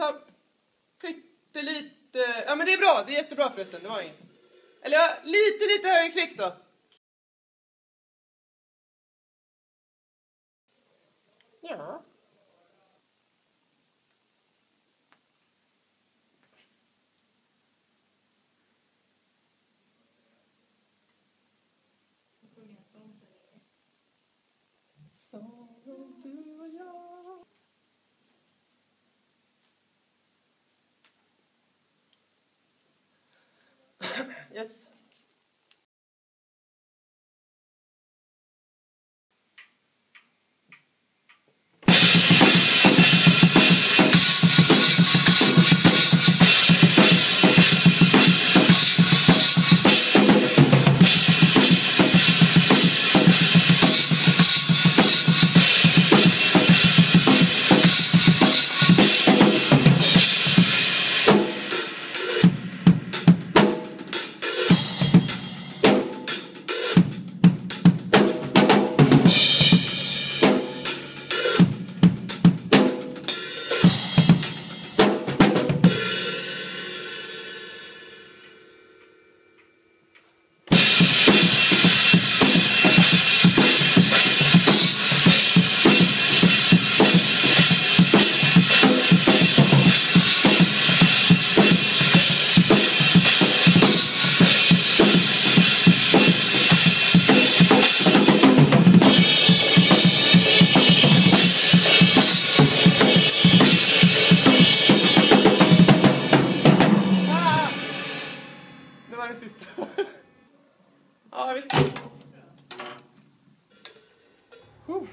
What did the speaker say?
ta pyttelite... Ja men det är bra, det är jättebra förresten, det var inget. Eller ja, lite, lite högre klick då. Ja. Yes. Ja, visst. Uh.